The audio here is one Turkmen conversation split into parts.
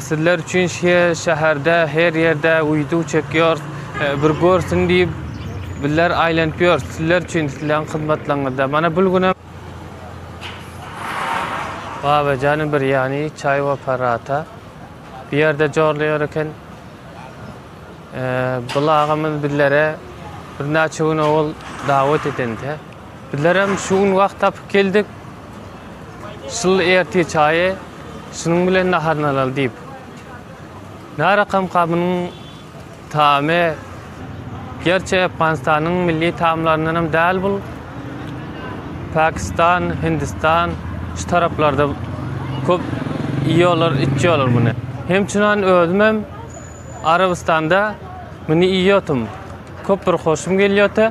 Sizler üçin şe şäherde her ýerde wideo çekýors bir görsün diýip bizler aýlanyp ýors sizler üçin sizleň hyzmatlaňyzda mana bul günem Babajan bir ýany çaý we parata bir ýerde jorlaýar eken bul agamyz bizlere birnäçe gün owal dawet edende. Bizlerem şu gün wagt tapyp geldik. Şul ertir çaýy şunuň bilen naharyny alaly diýip. Nara kamkamynyň taýmy gerçi Afganistanyň milli taýmlaryndan hem däl bul. Pakistan, Hindistan şu taraplarda köp iýýärler, içýärler muny. Hem çunan özüm hem Arabystanda muny iýýärdim. Köp bir hoşum gelýärdi.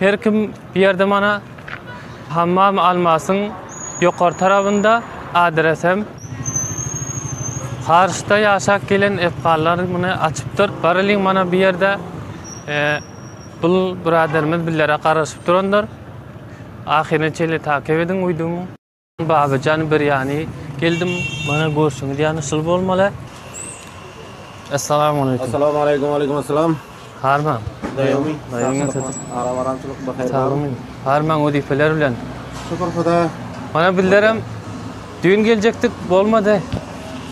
Her kim bu ýerde mana Hammam Almasyň ýokary tarabynda adresem Karsda ýaşap gelen efganlar muny açypdyr. Bareliň mana bu ýerde bul braderimiz billere garaşyp durandyr. Ahyryna çenli takip ediň uýdumy. Babajan bir ýany geldim mana görşüňiz ýany şul bolmaly. Assalamu aleykum. Assalamu aleykum aleykum assalam. Harman. Daýomy. Daýomy çatyr. Arabaramçylyk bir haýyr. Sagmy. Harman wezipeler bilen. Şükür Huda. Mana bizlerem düýn geljekdik bolmady.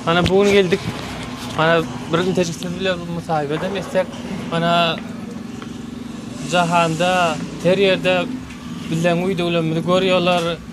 Mana bu gün geldik. Mana birinji tejribesiz bilen musaýyp edem etsek. Mana jahanda her ýerde bizden uýduglarymyzy görýärler.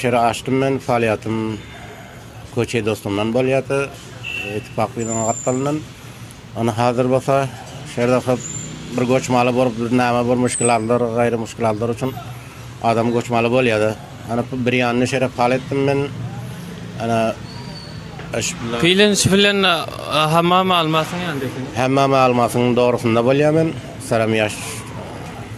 Şeri açdym men, falyýatym Köçe dostumdan bolýardy. Ittifak biziň gapdalyndan. Ony hazir bolsa şer dakyp bir göçmeli bolup näme bir muşkilaldyr, gaýry muşkilaldyr üçin adam göçmeli bolýar-da. Ana bir ýanyny şere pal etdim men. Ana şpl. Piliň şplen Hammam Almasyň ýanynda ekeni. Hammam Almasyň dogrusynda bolýar men. Saram ýaş.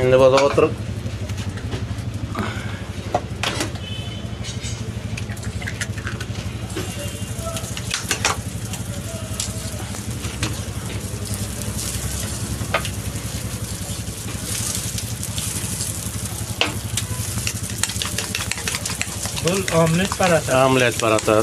Indi boza oturup. Bul omlet parata. Omlet parata.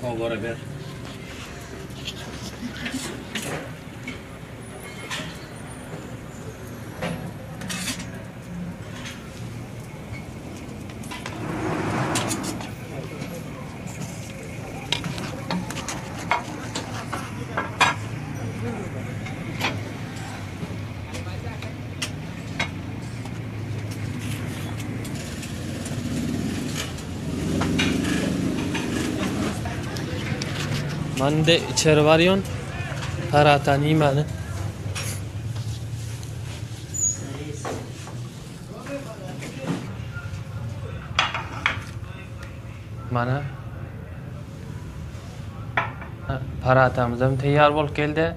Kowara ber. Mande içeri varyon. Para atan imanı. Mana paratamız hem tayyor bolup keldi.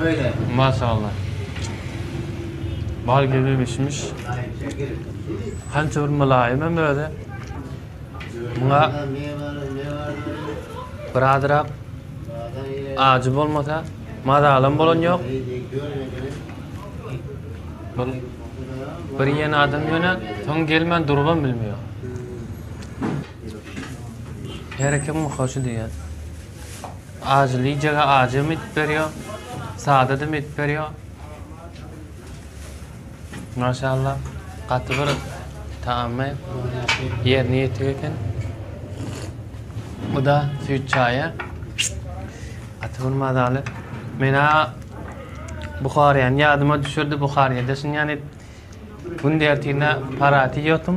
Böyle. Maşallah. Bal gibi bişmiş. Kança bir mülayim hem özi. Buna bir adırak acı olmasa mazalam bolan yok. Bir, bir yeni adam yöne son gelmen durgan bilmiyor. Her kim hoşu diyor. Ajy Lijege ajy hem edip berýär. Sada da hem edip berýär. Maşallah. Gaty bir taýmy ýerine ýetik eken. Bu da süýt çaýy. Gaty bir mazaly. Menä Buhariýany ýadyma düşürdi. Buhariýada şinýan edip günde ertirine parat iýýärdim.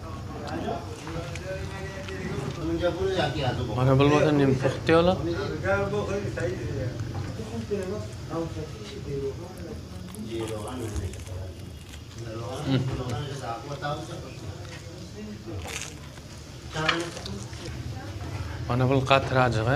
Mana bul bolsa nim puht diýala. Mana bul gatyrajygy.